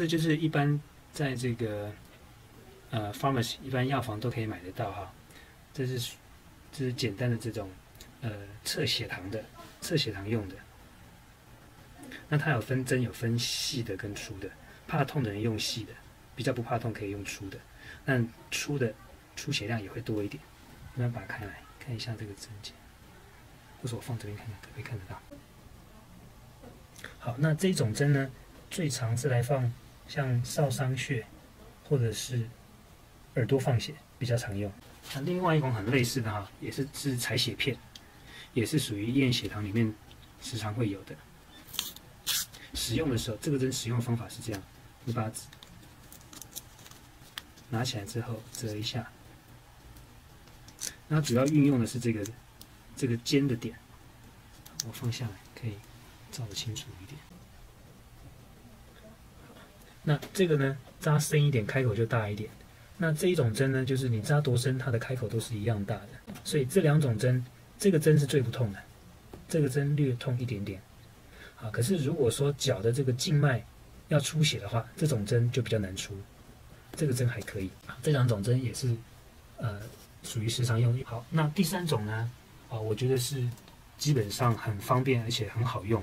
这就是一般在这个呃 pharmacy 一般药房都可以买得到哈。这是这是简单的这种呃测血糖的，测血糖用的。那它有分针，有分细的跟粗的。怕痛的人用细的，比较不怕痛可以用粗的。但粗的出血量也会多一点。我们把它开来看一下这个针尖，或者我放这边看看，可不可以看得到？好，那这种针呢，最常是来放像少商穴或者是耳朵放血比较常用。那另外一种很类似的哈，也是是采血片，也是属于验血糖里面时常会有的。使用的时候，这个针使用方法是这样：你把拿起来之后折一下，那主要运用的是这个这个尖的点。我放下来可以照得清楚一点。那这个呢，扎深一点，开口就大一点。那这一种针呢，就是你扎多深，它的开口都是一样大的。所以这两种针，这个针是最不痛的，这个针略痛一点点。啊，可是如果说脚的这个静脉要出血的话，这种针就比较难出，这个针还可以。这两种针也是，呃，属于时常用。好，那第三种呢？啊，我觉得是基本上很方便而且很好用。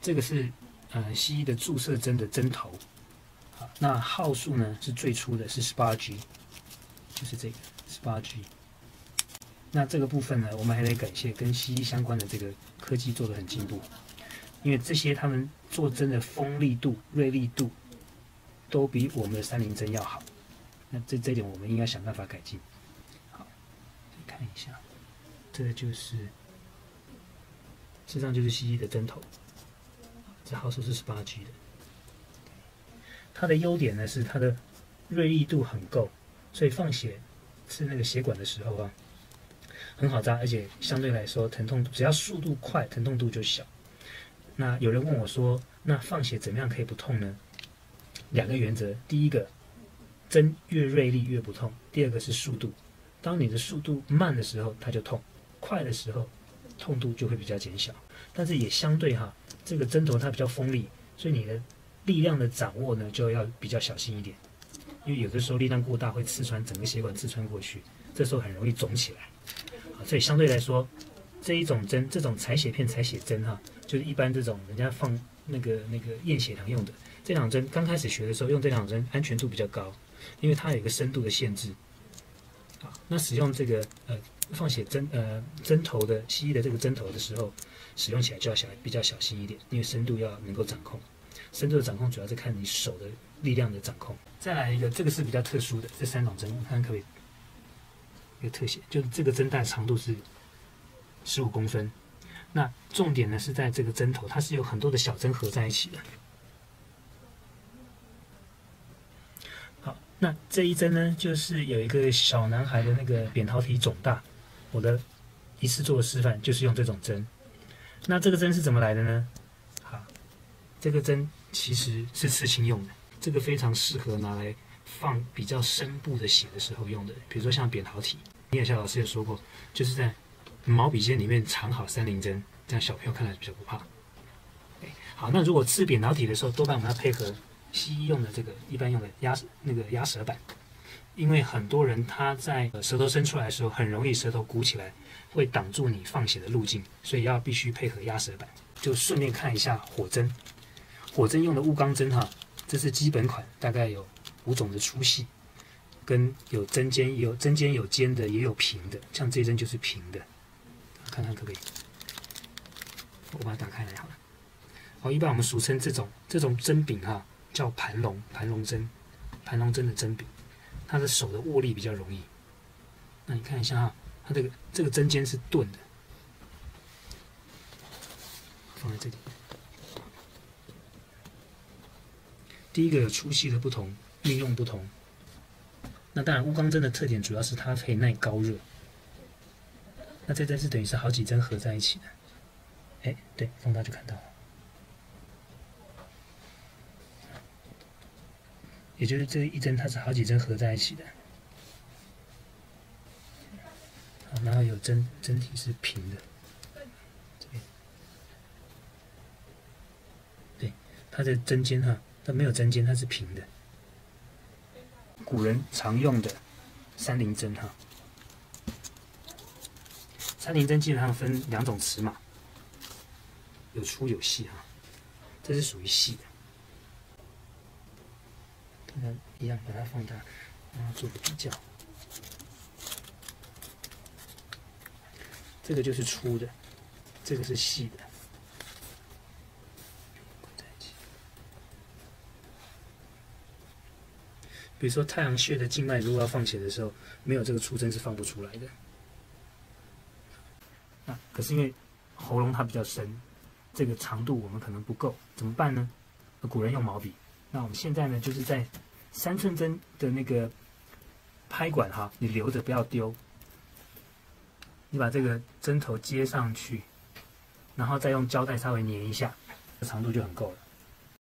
这个是呃西医的注射针的针头，好，那号数呢是最初的是十八 G，就是这个十八 G。那这个部分呢，我们还得感谢跟西医相关的这个科技做的很进步。因为这些他们做针的锋利度、锐利度都比我们的三菱针要好，那这这点我们应该想办法改进。好，看一下，这个就是，实际上就是西医的针头，这号数是十八 G 的。它的优点呢是它的锐利度很够，所以放血是那个血管的时候啊，很好扎，而且相对来说疼痛只要速度快，疼痛度就小。那有人问我说：“那放血怎么样可以不痛呢？”两个原则：第一个，针越锐利越不痛；第二个是速度。当你的速度慢的时候，它就痛；快的时候，痛度就会比较减小。但是也相对哈，这个针头它比较锋利，所以你的力量的掌握呢就要比较小心一点，因为有的时候力量过大会刺穿整个血管，刺穿过去，这时候很容易肿起来。啊，所以相对来说，这一种针，这种采血片、采血针哈。就是一般这种人家放那个那个验血糖用的这两针，刚开始学的时候用这两针安全度比较高，因为它有一个深度的限制。啊，那使用这个呃放血针呃针头的西医的这个针头的时候，使用起来就要小比较小心一点，因为深度要能够掌控。深度的掌控主要是看你手的力量的掌控。再来一个，这个是比较特殊的，这三种针看看可不可以？一个特写，就是这个针带长度是十五公分。那重点呢是在这个针头，它是有很多的小针合在一起的。好，那这一针呢，就是有一个小男孩的那个扁桃体肿大，我的一次做的示范就是用这种针。那这个针是怎么来的呢？好，这个针其实是刺青用的，这个非常适合拿来放比较深部的血的时候用的，比如说像扁桃体。聂夏老师也说过，就是在。毛笔尖里面藏好三棱针，这样小朋友看来比较不怕。好，那如果刺扁桃体的时候，多半我们要配合西医用的这个一般用的压那个压舌板，因为很多人他在舌头伸出来的时候，很容易舌头鼓起来，会挡住你放血的路径，所以要必须配合压舌板。就顺便看一下火针，火针用的钨钢针哈，这是基本款，大概有五种的粗细，跟有针尖有针尖有尖的，也有平的，像这针就是平的。看看可不可以？我把它打开来好了。好，一般我们俗称这种这种针柄哈，叫盘龙盘龙针，盘龙针的针柄，它的手的握力比较容易。那你看一下哈，它这个这个针尖是钝的，放在这里。第一个有粗细的不同，运用不同。那当然，钨钢针的特点主要是它可以耐高热。那这针是等于是好几针合在一起的，哎，对，放大就看到了，也就是这一针它是好几针合在一起的，好，然后有针针体是平的，这边，对，它的针尖哈它没有针尖，它是平的。古人常用的三棱针哈，三棱针基本上分两种尺码，有粗有细哈，这是属于细的。一样，把它放大，然后做个比较。这个就是粗的，这个是细的。比如说太阳穴的静脉，如果要放血的时候，没有这个粗针是放不出来的。那，可是因为喉咙它比较深，这个长度我们可能不够，怎么办呢？古人用毛笔，那我们现在呢，就是在三寸针的那个拍管哈，你留着不要丢，你把这个针头接上去，然后再用胶带稍微粘一下，长度就很够了。